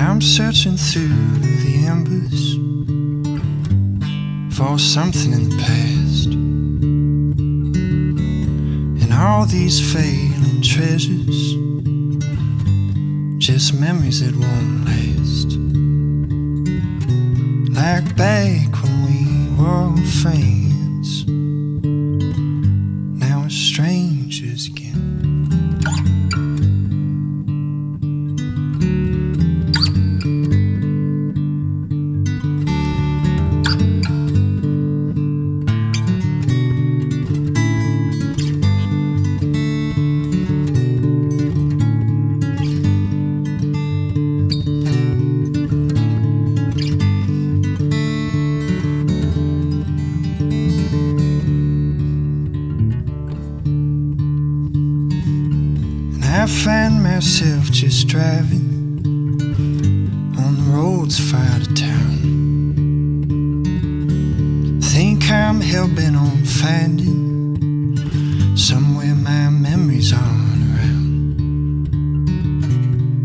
I'm searching through the embers for something in the past. And all these failing treasures, just memories that won't last. Like back when we were friends, now we're strangers again. I find myself just driving on the roads far to town. Think I'm helping on finding somewhere my memories aren't around.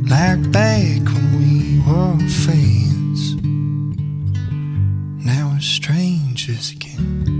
Like back when we were friends, now we're strangers again.